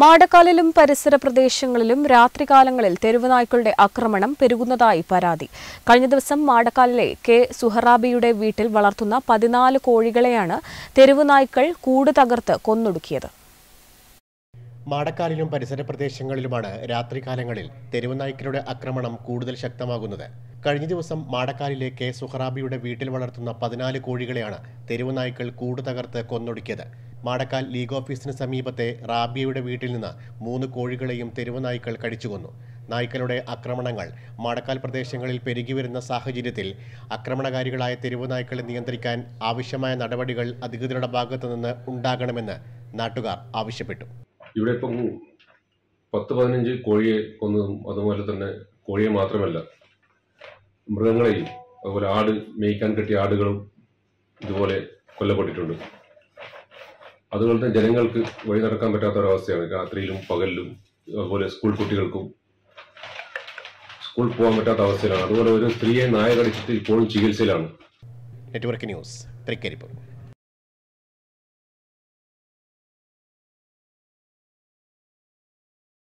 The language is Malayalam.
മാടക്കാലിലും പരിസര പ്രദേശങ്ങളിലും രാത്രികാലങ്ങളിൽ തെരുവുനായ്ക്കളുടെ ആക്രമണം പെരുകുന്നതായി പരാതി. കഴിഞ്ഞ ദിവസം മാടക്കാലിലെ കെ. സുഹറാബിയുടെ വീട്ടിൽ വളർത്തുന്ന പതിനാല് കോഴികളെയാണ് തെരുവുനായ്ക്കൾ കൂട് തകർത്ത് കൊന്നൊടുക്കിയത്. മാടക്കാലിലും പരിസര പ്രദേശങ്ങളിലുമാണ് രാത്രികാലങ്ങളിൽ തെരുവുനായ്ക്കളുടെ ആക്രമണം കൂടുതൽ ശക്തമാകുന്നത്. കഴിഞ്ഞ ദിവസം മാടക്കാലിലെ കെ. സുഹറാബിയുടെ വീട്ടിൽ വളർത്തുന്ന പതിനാല് കോഴികളെയാണ് തെരുവുനായ്ക്കൾ കൂട് തകർത്ത് കൊന്നൊടുക്കിയത്. മാടക്കാൽ ലീഗ് ഓഫീസിന് സമീപത്തെ റാബിയയുടെ വീട്ടിൽ നിന്ന് മൂന്ന് കോഴികളെയും തെരുവുനായ്ക്കൾ കടിച്ചുകൊന്നു. നായ്ക്കളുടെ ആക്രമണങ്ങൾ മാടക്കാൽ പ്രദേശങ്ങളിൽ പെരുകി വരുന്ന സാഹചര്യത്തിൽ ആക്രമണകാരികളായ തെരുവുനായ്ക്കളെ നിയന്ത്രിക്കാൻ ആവശ്യമായ നടപടികൾ അധികൃതരുടെ ഭാഗത്തുനിന്ന് ഉണ്ടാകണമെന്ന് നാട്ടുകാർ ആവശ്യപ്പെട്ടു. ഇവിടെ ഇപ്പം പത്ത് പതിനഞ്ച് കോഴിയെ കൊന്നതും അതുപോലെ തന്നെ കോഴിയെ മാത്രമല്ല മൃഗങ്ങളെയും അതുപോലെ ആട് മേയ്ക്കാൻ കെട്ടിയ ആടുകളും ഇതുപോലെ കൊല്ലപ്പെട്ടിട്ടുണ്ട്. അതുപോലെ തന്നെ ജനങ്ങൾക്ക് വഴി നടക്കാൻ പറ്റാത്ത ഒരവസ്ഥയാണ് രാത്രിയിലും പകലിലും അതുപോലെ സ്കൂൾ കുട്ടികൾക്കും സ്കൂൾ പോകാൻ പറ്റാത്ത അവസ്ഥയിലാണ് അതുപോലെ ഒരു സ്ത്രീയെ നായ കടിച്ചിട്ട് ഇപ്പോഴും ചികിത്സയിലാണ്. Network news Trikaripur